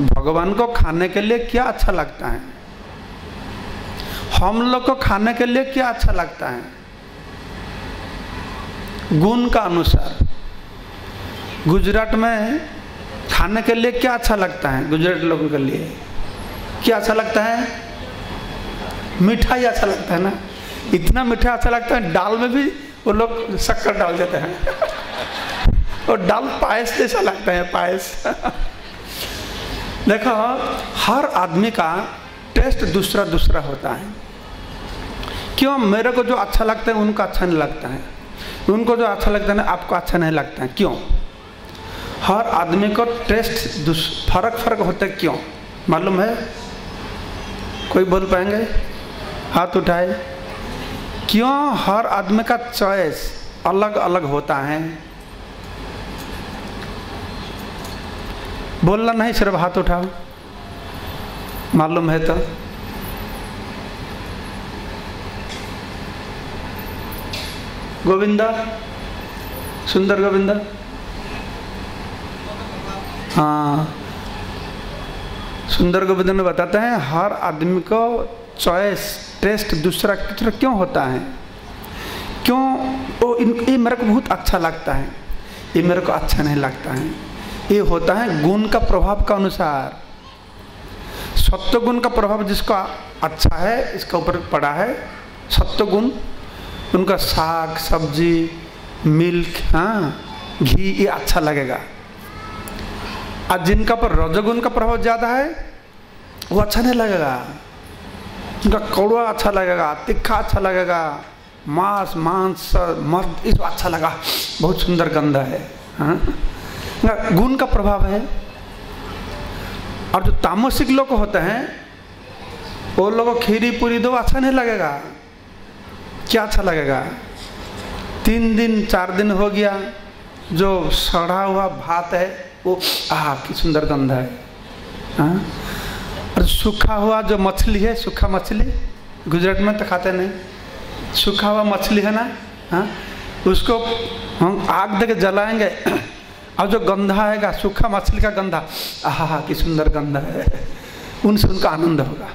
भगवान को खाने के लिए क्या अच्छा लगता है? हम लोग को खाने के लिए क्या अच्छा लगता है? गुण का अनुसार। गुजरात में खाने के लिए क्या अच्छा लगता है गुजरात लोगों के लिए? क्या अच्छा लगता है? मिठाई अच्छा लगता है ना? इतना मीठा अच्छा लगता है, दाल में भी वो लोग शक्कर डाल देते हैं। और दाल पायस जैसा लगता है, पायस। देखो, हर आदमी का टेस्ट दूसरा दूसरा होता है। क्यों? मेरे को जो अच्छा लगता है, उनको अच्छा नहीं लगता है। उनको जो अच्छा लगता है, आपको अच्छा नहीं लगता है। क्यों? हर आदमी को टेस्ट फ़र्क फ़र्क होता क्यों? मालूम है? कोई बोल पाएँगे? हाथ उठाए। क्यों? हर आदमी का चॉइस अलग अलग होता है। बोलना नहीं, सिर्फ़ हाथ उठाओ। मालूम है तो। गोविंदा, सुंदर गोविंदा। हाँ। सुंदर गोविंद में बताते हैं, हर आदमी को चॉइस टेस्ट दूसरा दूसरा क्यों होता है? क्यों? वो इन, ये मेरे को बहुत अच्छा लगता है। ये मेरे को अच्छा नहीं लगता है। ये होता है गुण का प्रभाव का अनुसार। सत्य गुण का प्रभाव जिसका अच्छा है, इसका ऊपर पड़ा है सत्य गुण उनका साग, सब्ज़ी, मिल्क हाँ घी, ये अच्छा लगेगा। और जिनका पर रजोगुण का प्रभाव ज़्यादा है, वो अच्छा नहीं लगेगा। उनका कौड़ा अच्छा लगेगा, तिखा अच्छा लगेगा, मांस मांस, मर्द इसको अच्छा लगा। बहुत सुंदर गंध है हाँ। गुण का प्रभाव है। और जो तामसिक लोग होते हैं, वो लोग खीरी पूरी दो अच्छा नहीं लगेगा। क्या अच्छा लगेगा? तीन दिन, चार दिन हो गया, जो सड़ा हुआ भात है, वो, आह, की सुंदर गंध है। हाँ? और सूखा हुआ जो मछली है, सूखा मछली, गुजरात में तो खाते नहीं। सूखा हुआ मछली है ना? हाँ? उसको हम आग दे के जलाएँगे और जो गंधा आएगा, सूखा मछली का गंधा, आह की सुंदर गंध है। उनसे उनका आनंद होगा।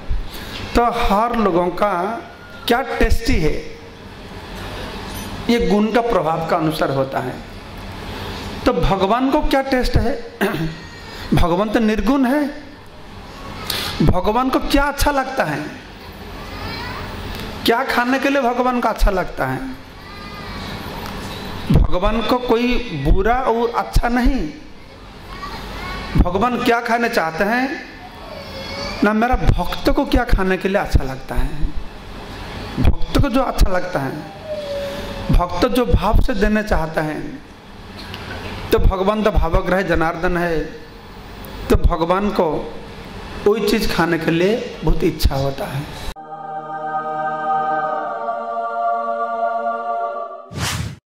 तो हर लोगों का क्या टेस्टी है? ये गुण का प्रभाव का अनुसार होता है। तो भगवान को क्या टेस्ट है? भगवान तो निर्गुण है। भगवान को क्या अच्छा लगता है? क्या खाने के लिए भगवान को अच्छा लगता है? भगवान को कोई बुरा और अच्छा नहीं। भगवान क्या खाने चाहते हैं? ना मेरा भक्त को क्या खाने के लिए अच्छा लगता है? भक्त को जो अच्छा लगता है, भक्त जो भाव से देने चाहता है तो भगवान तो भावग्रह जनार्दन है। तो भगवान को कोई चीज़ खाने के लिए बहुत इच्छा होता है।